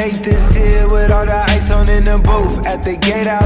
Make this here with all the ice on in the booth. At the gate out.